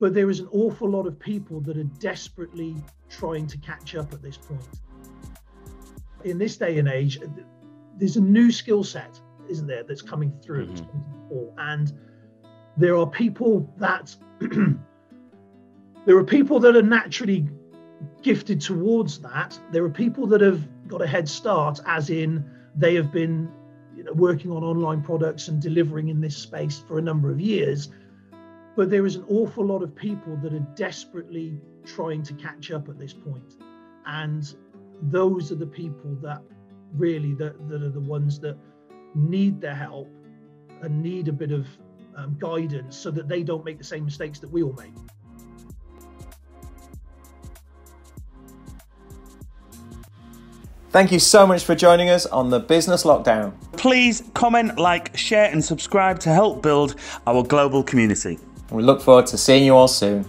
But there is an awful lot of people that are desperately trying to catch up at this point. In this day and age, there's a new skill set, isn't there, that's coming through. Mm-hmm. And there are people that there are people that are naturally gifted towards that. There are people that have got a head start, as in they have been you know, working on online products and delivering in this space for a number of years. But there is an awful lot of people that are desperately trying to catch up at this point. And those are the people that really that, that are the ones that need the help and need a bit of um, guidance so that they don't make the same mistakes that we all make. Thank you so much for joining us on the Business Lockdown. Please comment, like, share, and subscribe to help build our global community. We look forward to seeing you all soon.